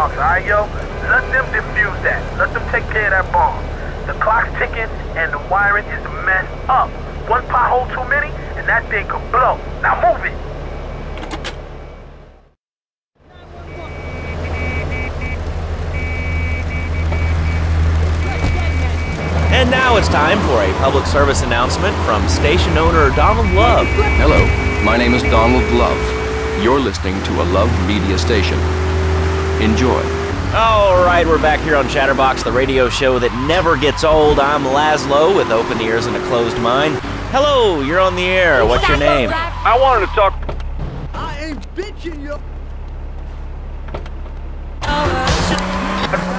Chatterbox, alright, yo? Let them defuse that. Let them take care of that bomb. The clock's ticking and the wiring is messed up. One pothole too many and that thing could blow. Now move it. And now it's time for a public service announcement from station owner Donald Love. Hello, my name is Donald Love. You're listening to a Love Media station. Enjoy. All right, we're back here on Chatterbox, the radio show that never gets old. I'm Lazlow with open ears and a closed mind. Hello, you're on the air. What's your name? I wanted to talk I ain't bitching you.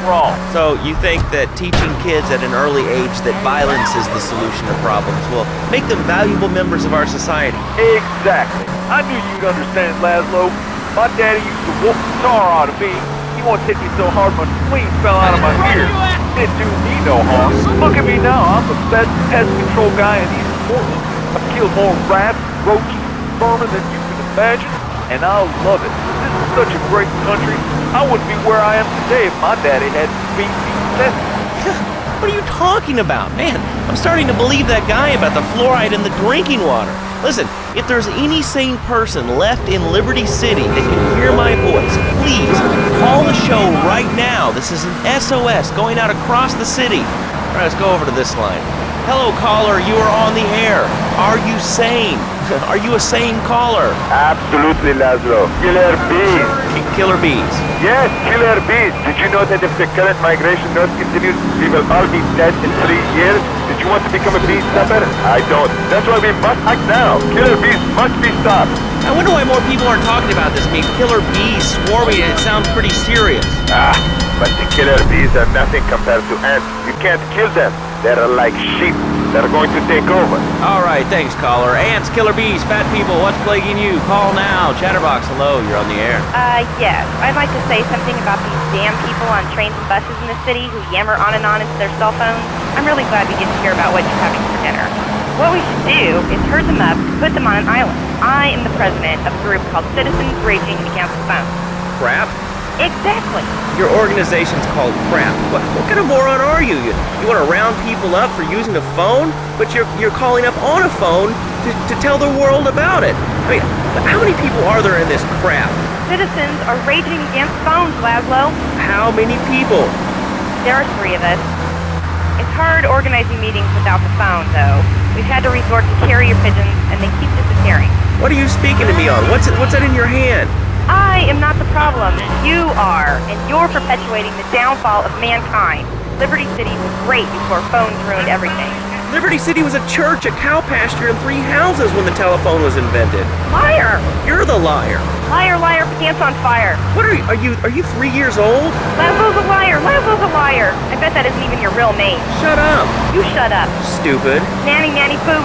wrong. So, you think that teaching kids at an early age that violence is the solution to problems will make them valuable members of our society? Exactly. I knew you'd understand, Lazlow. My daddy used to whoop the tar out of me. He once hit me so hard my spleen fell out of my ear. Didn't do me no harm. Look at me now. I'm the best pest control guy in East Portland. I've killed more rats, roaches, vermin than you can imagine, and I love it. This is such a great country. I wouldn't be where I am today if my daddy hadn't beat me. What are you talking about? Man, I'm starting to believe that guy about the fluoride in the drinking water. Listen, if there's any sane person left in Liberty City that can hear my voice, please call the show right now. This is an SOS going out across the city. All right, let's go over to this line. Hello, caller. You are on the air. Are you sane? Are you a sane caller? Absolutely, Lazlow. Killer bees. Killer bees. Yes, killer bees. Did you know that if the current migration rate continues, we will all be dead in three years? Did you want to become a bee stopper? I don't. That's why we must act now. Killer bees must be stopped. I wonder why more people aren't talking about this. I mean, killer bees swarming, it sounds pretty serious. Ah, but the killer bees are nothing compared to ants. You can't kill them. They're like sheep. They're going to take over. All right, thanks, caller. Ants, killer bees, fat people, what's plaguing you? Call now. Chatterbox, hello, you're on the air. Uh, yes. I'd like to say something about these damn people on trains and buses in the city who yammer on and on into their cell phones. I'm really glad we get to hear about what you're having for dinner. What we should do is herd them up and put them on an island. I am the president of a group called Citizens Raging Against the Phone. Crap? Exactly. Your organization's called Crap. What, what kind of moron are you? You, you want to round people up for using a phone? But you're, you're calling up on a phone to, to tell the world about it. I mean, how many people are there in this crap? Citizens are raging against phones, Lazlow. How many people? There are three of us. It's hard organizing meetings without the phone, though. We've had to resort to carrier pigeons, and they keep disappearing. What are you speaking to me on? What's it, what's that in your hand? I am not the problem. You are, and you're perpetuating the downfall of mankind. Liberty City was great before phones ruined everything. Liberty City was a church, a cow pasture, and three houses when the telephone was invented. Liar! You're the liar. Liar, liar, pants on fire. What are you? Are you are you three years old? Lazlow's a liar. Lazlow's a liar. I bet that isn't even your real name. Shut up, You shut up. stupid. Nanny, nanny, boo.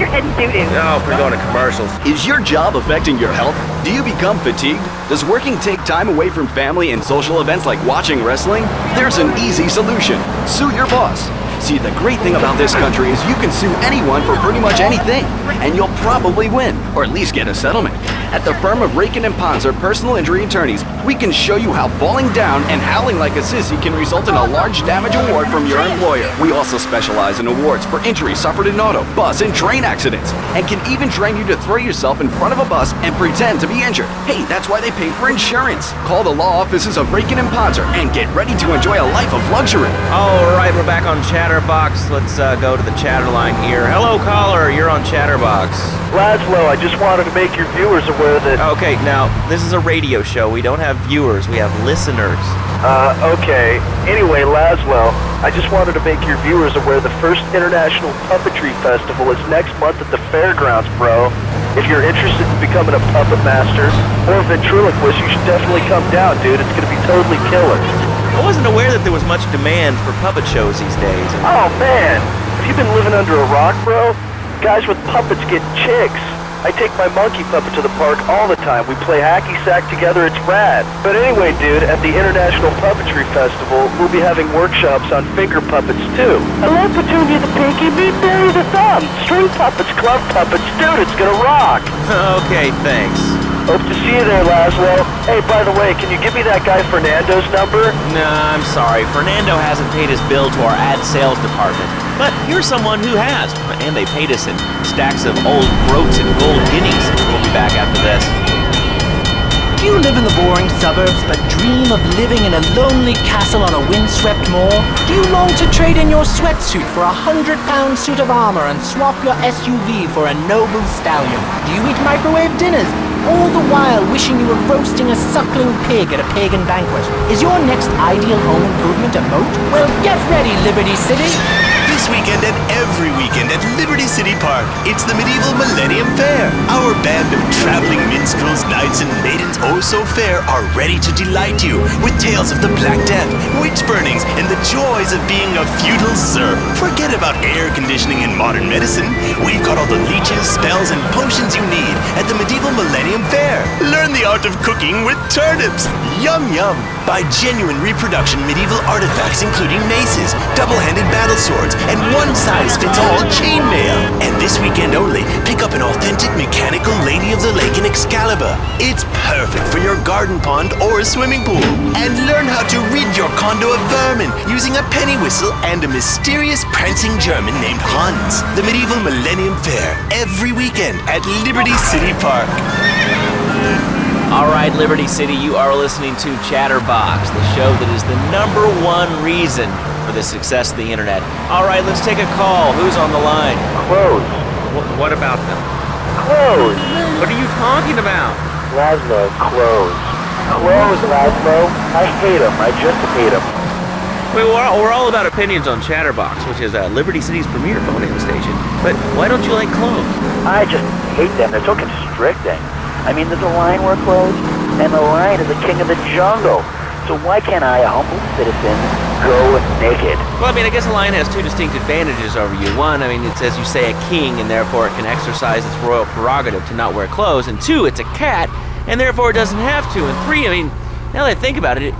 Stick your head in doo doo. Oh, we're going to commercials. Is your job affecting your health? Do you become fatigued? Does working take time away from family and social events like watching wrestling? There's an easy solution. Sue your boss. See, the great thing about this country is you can sue anyone for pretty much anything, and you'll probably win, or at least get a settlement. At the firm of Rakin and Ponzer Personal Injury Attorneys, we can show you how falling down and howling like a sissy can result in a large damage award from your employer. We also specialize in awards for injuries suffered in auto, bus, and train accidents, and can even train you to throw yourself in front of a bus and pretend to be injured. Hey, that's why they pay for insurance. Call the law offices of Rakin and Ponzer and get ready to enjoy a life of luxury. All right, we're back on Chatterbox. Let's uh, go to the chatter line here. Hello, caller. You're on Chatterbox. Lazlow, I just wanted to make your viewers aware that. Okay, now this is a radio show. We don't have viewers. We have listeners. Uh, okay. Anyway, Lazlow, I just wanted to make your viewers aware the first International Puppetry Festival is next month at the fairgrounds, bro. If you're interested in becoming a puppet master or a ventriloquist, you should definitely come down, dude. It's gonna be totally killer. I wasn't aware that there was much demand for puppet shows these days. Oh, man. Have you been living under a rock, bro? Guys with puppets get chicks. I take my monkey puppet to the park all the time. We play hacky sack together. It's rad. But anyway, dude, at the International Puppetry Festival, we'll be having workshops on finger puppets too. Hello, Petunia the Pinky, meet Barry the Thumb. String puppets, glove puppets, dude, it's gonna rock. okay, thanks. Hope to see you there, Lazlow. Hey, by the way, can you give me that guy Fernando's number? Nah, I'm sorry. Fernando hasn't paid his bill to our ad sales department. But here's someone who has, and they paid us in stacks of old groats and gold guineas. We'll be back after this. Do you live in the boring suburbs but dream of living in a lonely castle on a windswept moor? Do you long to trade in your sweatsuit for a hundred pound suit of armor and swap your SUV for a noble stallion? Do you eat microwave dinners? All the while wishing you were roasting a suckling pig at a pagan banquet. Is your next ideal home improvement a moat? Well, get ready, Liberty City! Weekend and every weekend at Liberty City Park, it's the Medieval Millennium Fair. Our band of traveling minstrels, knights, and maidens oh so fair are ready to delight you with tales of the Black Death, witch burnings, and the joys of being a feudal serf. Forget about air conditioning and modern medicine. We've got all the leeches, spells, and potions you need at the Medieval Millennium Fair. Learn the art of cooking with turnips. Yum yum. Buy genuine reproduction medieval artifacts including maces, double-handed battle swords, and one-size-fits-all chainmail. And this weekend only, pick up an authentic mechanical Lady of the Lake in Excalibur. It's perfect for your garden pond or swimming pool. And learn how to rid your condo of vermin using a penny whistle and a mysterious prancing German named Hans. The Medieval Millennium Fair, every weekend at Liberty City Park. All right, Liberty City, you are listening to Chatterbox, the show that is the number one reason for the success of the internet. All right, let's take a call. Who's on the line? Close. Wh- what about them? Close. What are you talking about? Lazlow, close. Close, Lazlow. I hate him. I just hate him. Wait, we're all, we're all about opinions on Chatterbox, which is uh, Liberty City's premier phone-in station. But why don't you like clones? I just hate them. They're so constricting. I mean, there's a line where closed, and the lion is the king of the jungle. So why can't I, a humble citizen, go naked? Well, I mean, I guess a lion has two distinct advantages over you. One, I mean, it's as you say, a king, and therefore it can exercise its royal prerogative to not wear clothes. And two, it's a cat, and therefore it doesn't have to. And three, I mean, now that I think about it, it